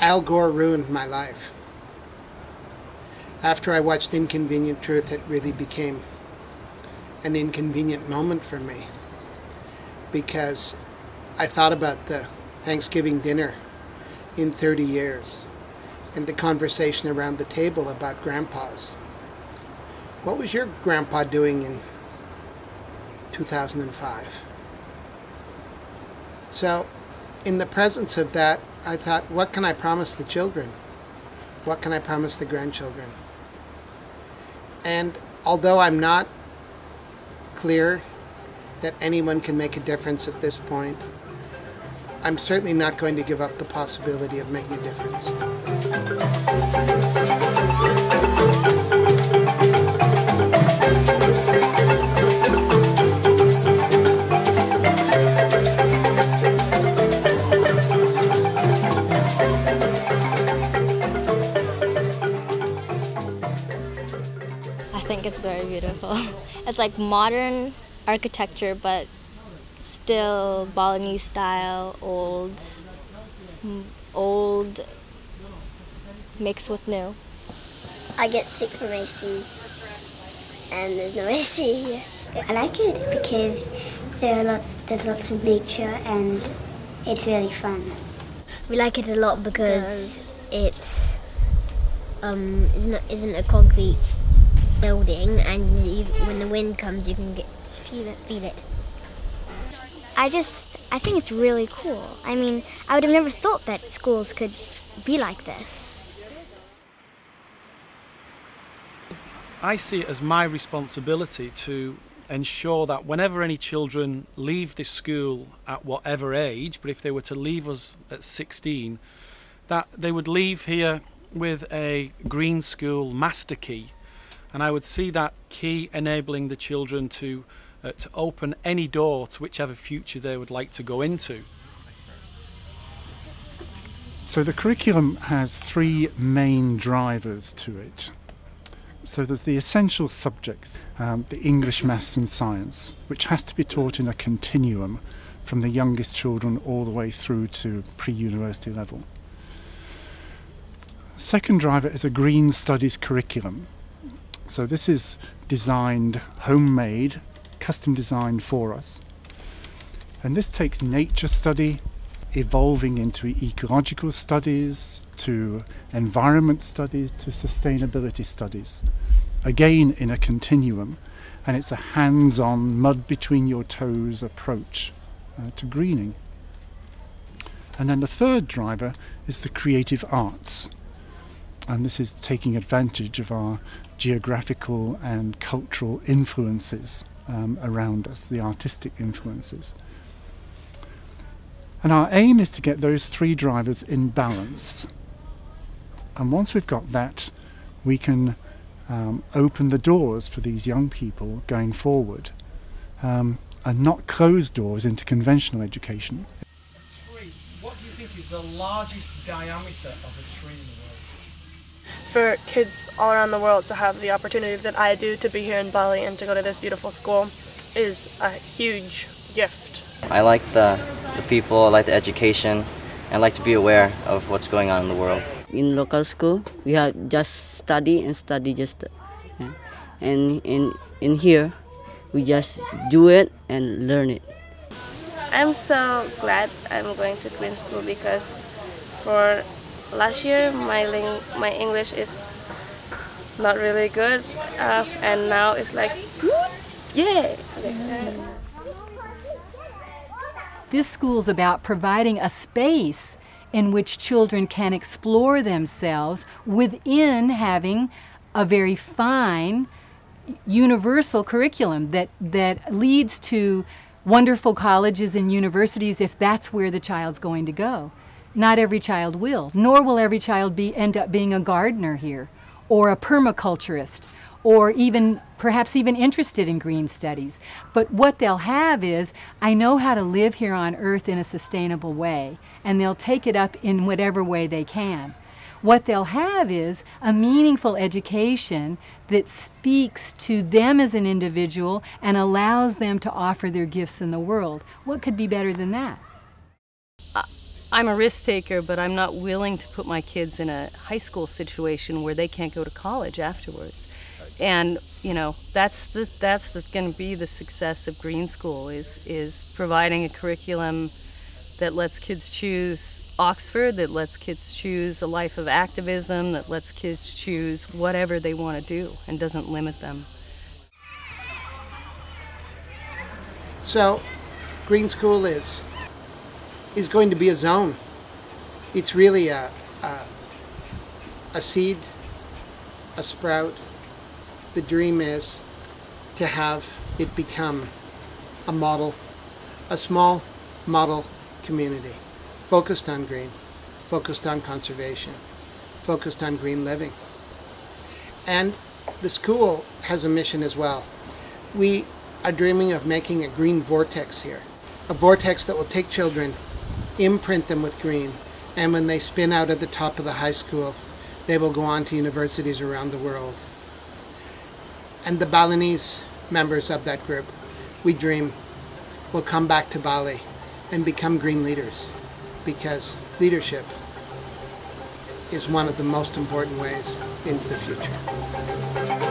Al Gore ruined my life. After I watched Inconvenient Truth, it really became an inconvenient moment for me because I thought about the Thanksgiving dinner in 30 years and the conversation around the table about grandpas. What was your grandpa doing in 2005? So, in the presence of that, I thought, what can I promise the children? What can I promise the grandchildren? And although I'm not clear that anyone can make a difference at this point, I'm certainly not going to give up the possibility of making a difference. Think it's very beautiful. It's like modern architecture, but still Balinese style, old, old mixed with new. I get sick from ACs, and there's no AC here. I like it because there are lots, there's lots of nature, and it's really fun. We like it a lot because it's um isn't isn't a concrete building, and you, when the wind comes, you can get feel it. Feel it. I just, I think it's really cool. I mean, I would have never thought that schools could be like this. I see it as my responsibility to ensure that whenever any children leave this school at whatever age, but if they were to leave us at 16, that they would leave here with a green school master key. And I would see that key enabling the children to, uh, to open any door to whichever future they would like to go into. So the curriculum has three main drivers to it. So there's the essential subjects, um, the English, maths, and science, which has to be taught in a continuum from the youngest children all the way through to pre university level. Second driver is a green studies curriculum. So this is designed, homemade, custom designed for us. And this takes nature study, evolving into ecological studies, to environment studies, to sustainability studies. Again, in a continuum, and it's a hands on, mud between your toes approach uh, to greening. And then the third driver is the creative arts. And this is taking advantage of our geographical and cultural influences um, around us, the artistic influences. And our aim is to get those three drivers in balance. And once we've got that, we can um, open the doors for these young people going forward um, and not close doors into conventional education. Tree. What do you think is the largest diameter of a tree in the world? For kids all around the world to have the opportunity that I do to be here in Bali and to go to this beautiful school is a huge gift. I like the, the people, I like the education, and I like to be aware of what's going on in the world. In local school, we have just study and study just, yeah. and in in here, we just do it and learn it. I'm so glad I'm going to Green School because for last year my my English is not really good, uh, and now it's like, yeah. This school's about providing a space in which children can explore themselves within having a very fine universal curriculum that, that leads to wonderful colleges and universities if that's where the child's going to go. Not every child will, nor will every child be, end up being a gardener here, or a permaculturist, or even perhaps even interested in green studies. But what they'll have is, I know how to live here on earth in a sustainable way, and they'll take it up in whatever way they can. What they'll have is a meaningful education that speaks to them as an individual and allows them to offer their gifts in the world. What could be better than that? I'm a risk taker, but I'm not willing to put my kids in a high school situation where they can't go to college afterwards. And you know that's the, that's going to be the success of Green School is is providing a curriculum that lets kids choose Oxford, that lets kids choose a life of activism, that lets kids choose whatever they want to do and doesn't limit them. So, Green School is is going to be a zone. It's really a, a, a seed, a sprout. The dream is to have it become a model, a small model community focused on green, focused on conservation, focused on green living. And the school has a mission as well. We are dreaming of making a green vortex here, a vortex that will take children imprint them with green, and when they spin out at the top of the high school, they will go on to universities around the world. And the Balinese members of that group, we dream, will come back to Bali and become green leaders because leadership is one of the most important ways into the future.